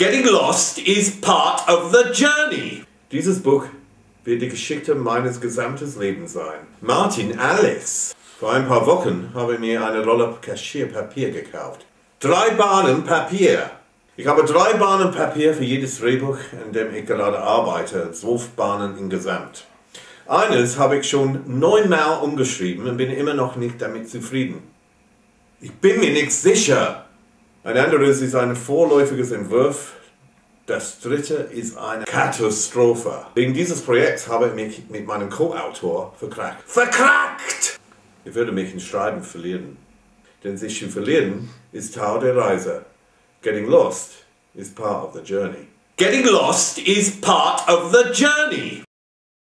Getting lost is part of the journey. Dieses Buch wird die Geschichte meines gesamten Lebens sein. Martin Alice. Vor ein paar Wochen habe ich mir eine Rolle Kaschierpapier gekauft. Drei Bahnen Papier. Ich habe drei Bahnen Papier für jedes Drehbuch, in dem ich gerade arbeite, zwölf Bahnen insgesamt. Eines habe ich schon neunmal umgeschrieben und bin immer noch nicht damit zufrieden. Ich bin mir nicht sicher. Ein anderes ist ein vorläufiges Entwurf. Das dritte ist eine Katastrophe. Wegen dieses Projekts habe ich mich mit meinem Co-Autor verkrackt. Verkrackt! Ich würde mich in Schreiben verlieren. Denn sich zu verlieren ist Teil der Reise. Getting lost is part of the journey. Getting lost is part of the journey.